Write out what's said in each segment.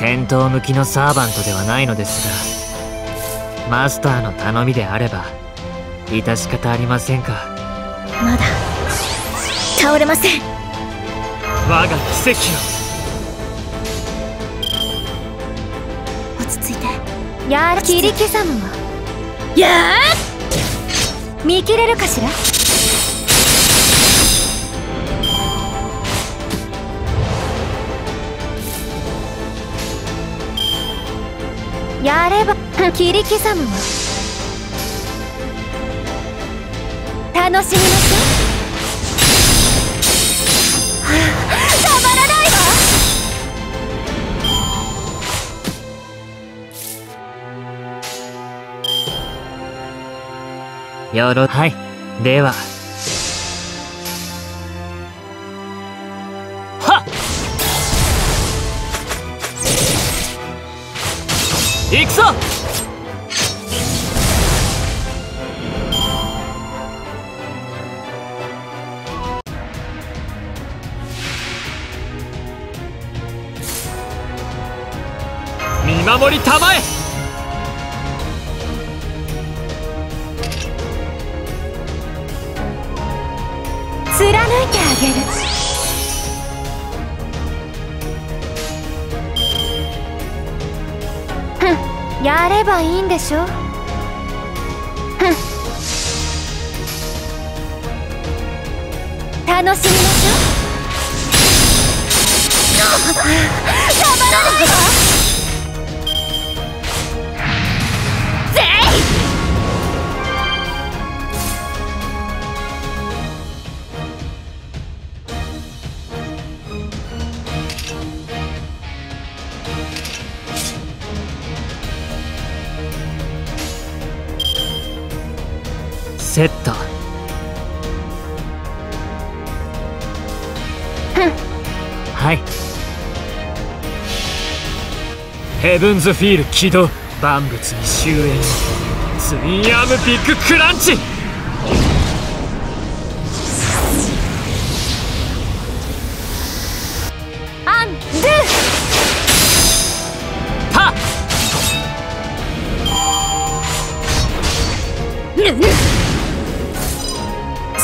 戦闘向きのサーバントではないのですがマスターの頼みであれば致し方ありませんか？まだ倒れません。我が奇跡落ち着いて。やー切り刻むわや見切れるかしら？やれば 切り刻む。わ楽しみましょう。はあたまらないわ。よろはい。では行くぞ！見守りたまえ！貫いてあげる。やればいいんでしょ？ふん。楽しみましょう。頑張らないわ。セット。はい。ヘブンズフィール起動。万物に終焉。ツインアームビッグクランチ。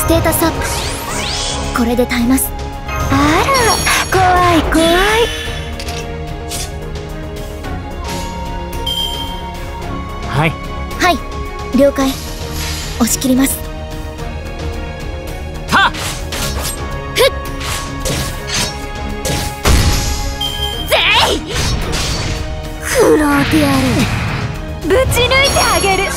ステータスアップ。これで耐えます。あら怖い怖い。はい。はい了解。押し切ります。パ食らうてやるぶち抜いてあげる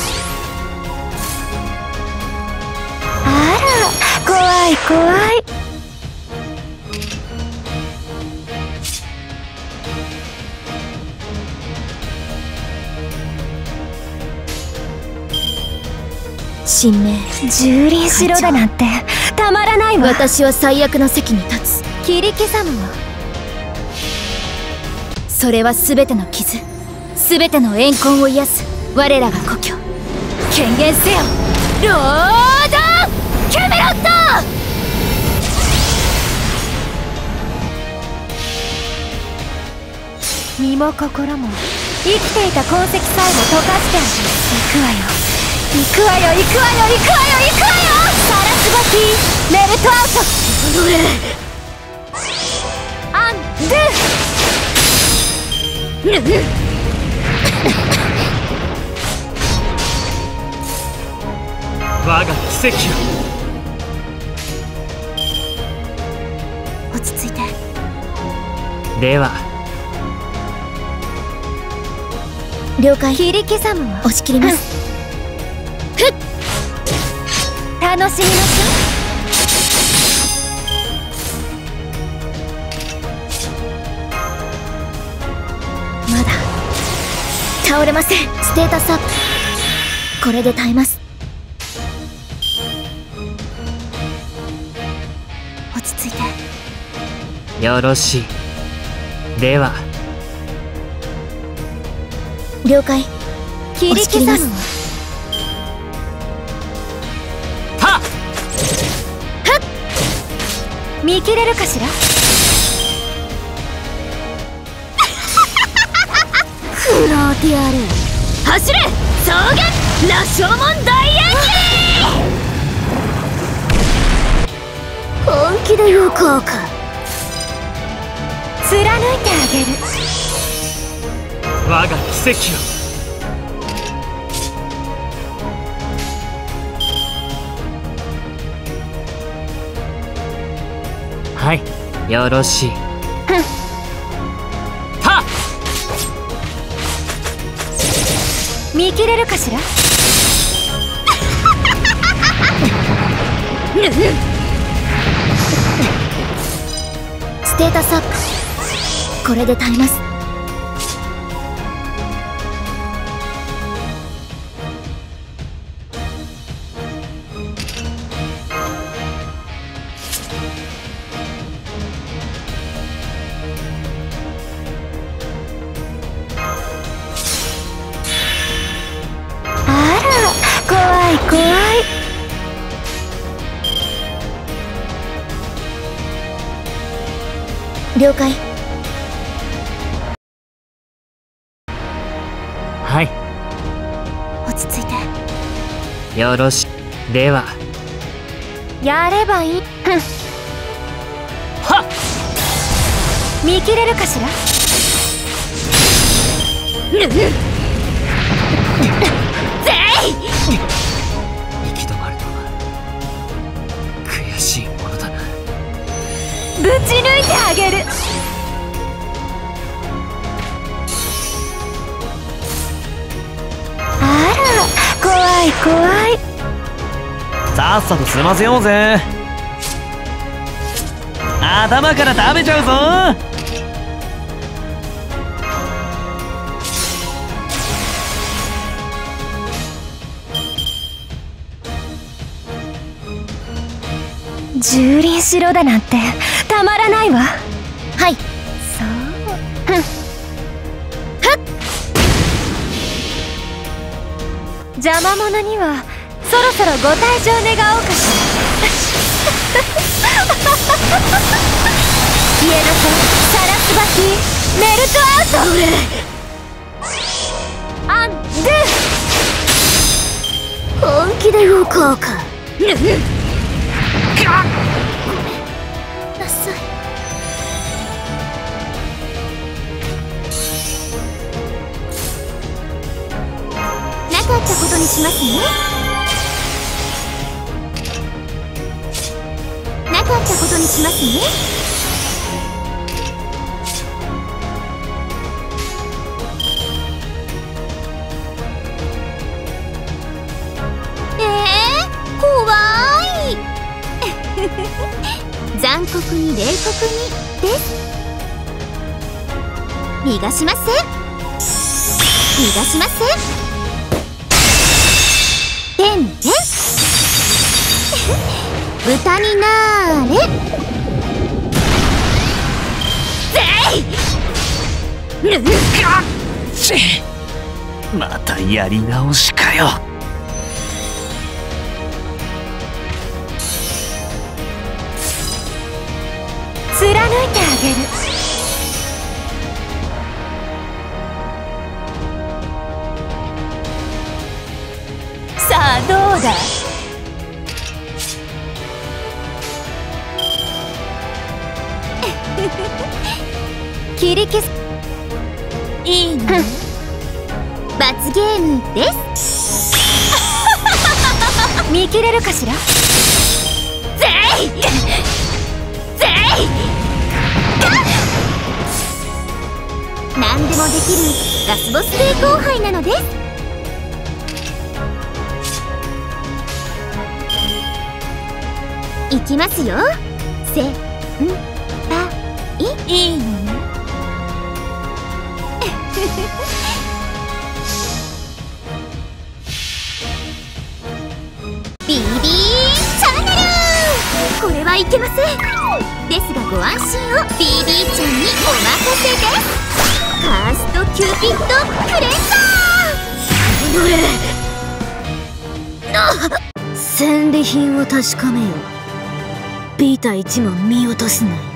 い怖い。神明蹂躙しろだなんてたまらないわ。私は最悪の席に立つ。切り刻むわ。それは全ての傷全ての怨恨を癒す。我らが故郷。権限せよ。ロード！キャメロット身も心も生きていた痕跡さえも溶かしてあげる。行くわよ。行くわよ。行くわよ。行くわよ。行くわよ。サラスバティメルトアウトアンド我が奇跡よ。落ち着いてでは了解。切り刻むわ。押し切ります。楽しみましまだ。倒れません。ステータスアップ。これで耐えます。落ち着いて。よろしい。では了解。切り刻むわ。押し切りますパ見切れるかしら？食らうてやる走れ！草原！羅生門大本気で行こうか貫いてあげる我が奇跡をはいよろしい。は見切れるかしら？ステータスアップ。これで耐えます了解。はい。落ち着いて。よろしでは。やればいい。はっ！見切れるかしら？行あげる。あら怖い怖い。さっさと済ませようぜ。頭から食べちゃうぞ。蹂躙しろだなんてたまらないわ。はい。そう。ふん邪魔者にはそろそろご退場願おうかしら。消えなさい。サラスバキメルトアウト。アンドゥ。本気で行こうか なかったことにしますね。なかったことにしますね。えー、怖い。残酷に冷酷にです。逃がしません。逃がしません。てんてん。豚になーれ。ぜい。チッまたやり直しかよ。貫いてあげるどうだ？切り消す。いいの？罰ゲームです。見切れるかしら？ぜいぜい何でもできるラスボス抵抗杯なのですいきますよ。せんぱいいいの？ね ビビーチャンネル！これはいけません。ですがご安心を BB ちゃんにお任せで。すカーストキューピッドクレンザー！どれ戦利品を確かめよう。ビータ1も見落とすな